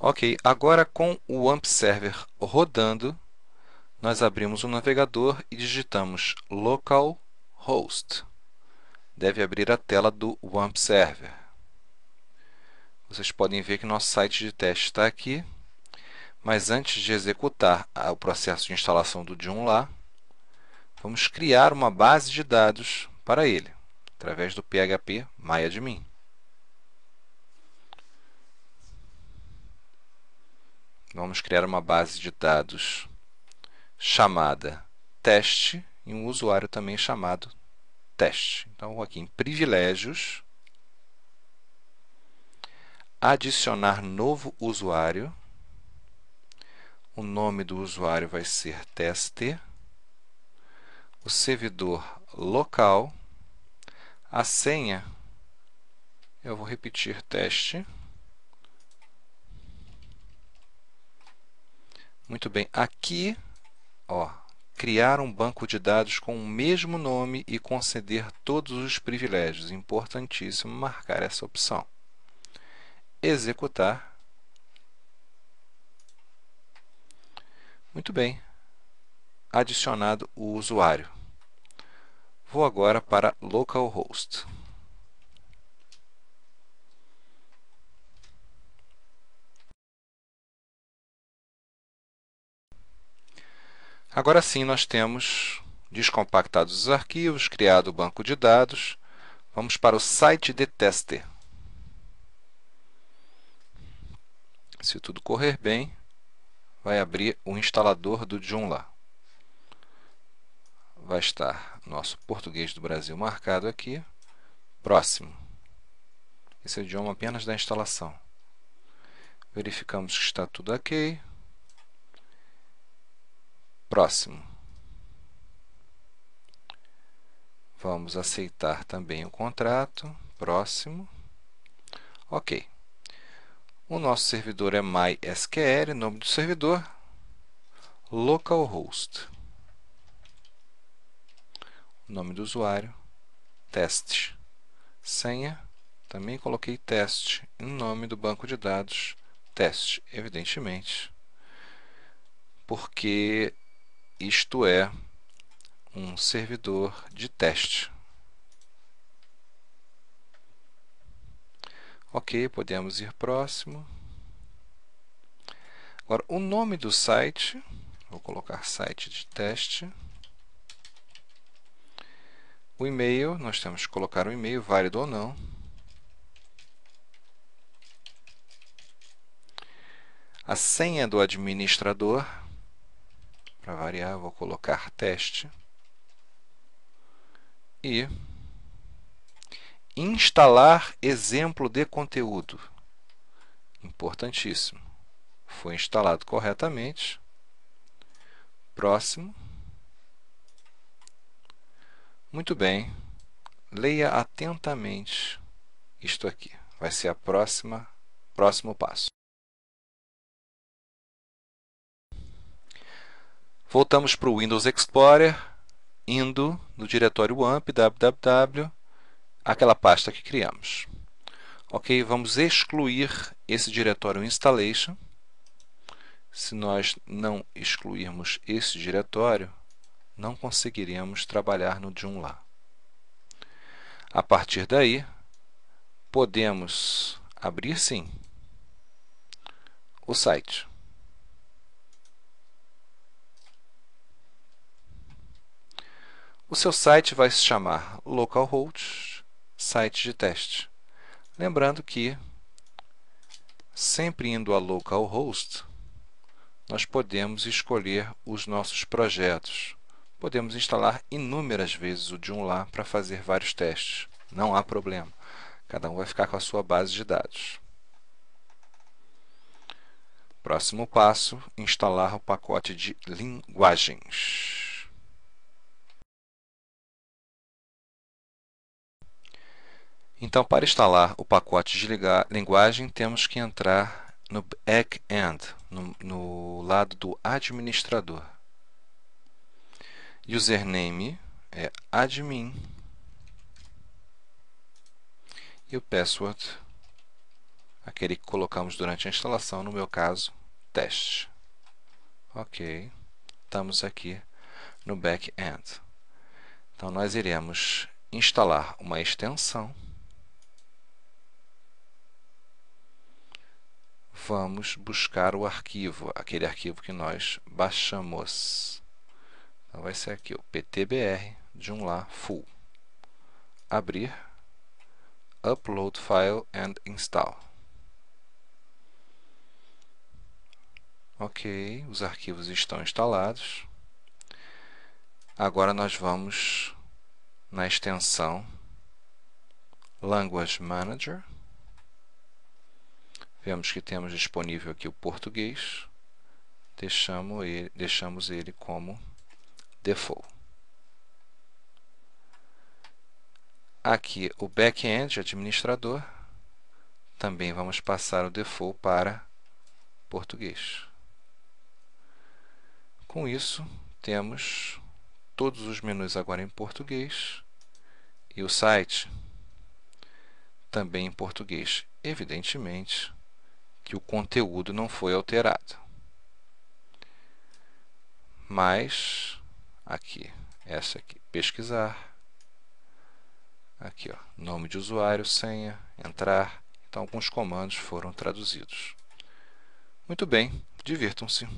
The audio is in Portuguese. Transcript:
Ok, agora com o AMP Server rodando, nós abrimos o navegador e digitamos localhost. Deve abrir a tela do WAMP Server. Vocês podem ver que nosso site de teste está aqui, mas antes de executar o processo de instalação do Joomla, vamos criar uma base de dados para ele, através do PHP MyAdmin. Vamos criar uma base de dados chamada teste e um usuário também chamado teste. Então, vou aqui em privilégios, adicionar novo usuário. O nome do usuário vai ser teste. O servidor local. A senha, eu vou repetir teste. Muito bem, aqui, ó, criar um banco de dados com o mesmo nome e conceder todos os privilégios. Importantíssimo marcar essa opção. Executar. Muito bem, adicionado o usuário. Vou agora para localhost. Agora sim, nós temos descompactado os arquivos, criado o banco de dados. Vamos para o site de teste. Se tudo correr bem, vai abrir o instalador do Joomla. Vai estar nosso português do Brasil marcado aqui. Próximo. Esse é o idioma apenas da instalação. Verificamos que está tudo ok. Próximo. Vamos aceitar também o contrato. Próximo. Ok. O nosso servidor é MySQL, nome do servidor, localhost. Nome do usuário, teste. Senha, também coloquei teste. Nome do banco de dados, teste, evidentemente, porque isto é um servidor de teste. Ok, podemos ir próximo. Agora, o nome do site, vou colocar site de teste. O e-mail, nós temos que colocar um e-mail, válido ou não. A senha do administrador, para variar, vou colocar teste. E instalar exemplo de conteúdo. Importantíssimo. Foi instalado corretamente. Próximo. Muito bem. Leia atentamente isto aqui. Vai ser a próxima próximo passo. Voltamos para o Windows Explorer, indo no diretório AMP, www, aquela pasta que criamos. Ok, vamos excluir esse diretório installation. Se nós não excluirmos esse diretório, não conseguiremos trabalhar no Joomla. A partir daí, podemos abrir sim o site. O seu site vai se chamar localhost site de teste. Lembrando que, sempre indo a localhost, nós podemos escolher os nossos projetos. Podemos instalar inúmeras vezes o Joomla para fazer vários testes. Não há problema. Cada um vai ficar com a sua base de dados. Próximo passo, instalar o pacote de linguagens. Então, para instalar o pacote de linguagem, temos que entrar no back-end, no, no lado do administrador. Username é admin e o password aquele que colocamos durante a instalação, no meu caso, teste. Ok, estamos aqui no back-end. Então, nós iremos instalar uma extensão. Vamos buscar o arquivo, aquele arquivo que nós baixamos. Então, vai ser aqui o ptbr Joomla full. Abrir, upload file and install. Ok, os arquivos estão instalados. Agora nós vamos na extensão Language Manager. Vemos que temos disponível aqui o português. Deixamos ele, deixamos ele como default. Aqui o backend administrador. Também vamos passar o default para português. Com isso, temos todos os menus agora em português e o site também em português. Evidentemente que o conteúdo não foi alterado. Mas, aqui, essa aqui, pesquisar. Aqui, ó, nome de usuário, senha, entrar. Então, alguns comandos foram traduzidos. Muito bem, divirtam-se.